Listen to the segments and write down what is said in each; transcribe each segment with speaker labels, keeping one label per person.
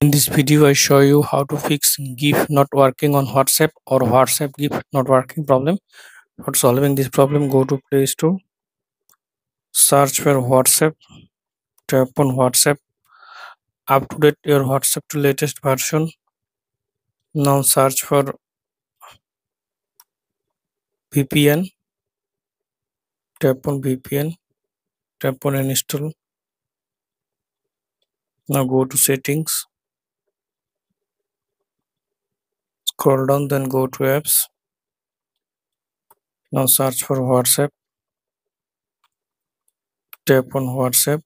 Speaker 1: In this video, I show you how to fix GIF not working on WhatsApp or WhatsApp GIF not working problem. For solving this problem, go to Play Store, search for WhatsApp, tap on WhatsApp, update your WhatsApp to latest version. Now search for VPN, tap on VPN, tap on install. Now go to settings, scroll down, then go to apps. Now search for WhatsApp, tap on WhatsApp,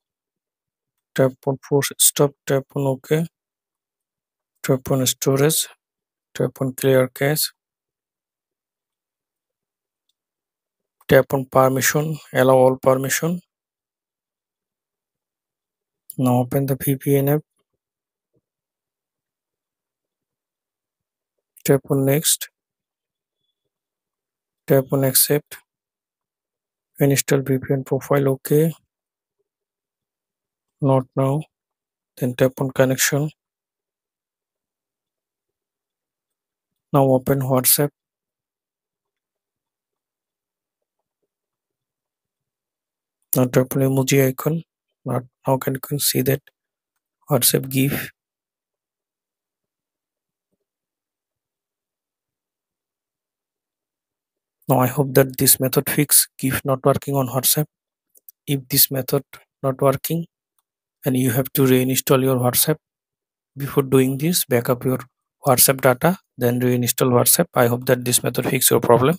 Speaker 1: tap on force stop, tap on OK, tap on storage, tap on clear cache, tap on permission, allow all permission. Now open the VPN app, tap on next, tap on accept, install VPN profile OK, not now, then tap on connection. Now open WhatsApp, now tap on emoji icon. Now can you can see that WhatsApp GIF. Now I hope that this method fix GIF not working on WhatsApp. If this method not working and you have to reinstall your WhatsApp before doing this backup your WhatsApp data then reinstall WhatsApp. I hope that this method fix your problem.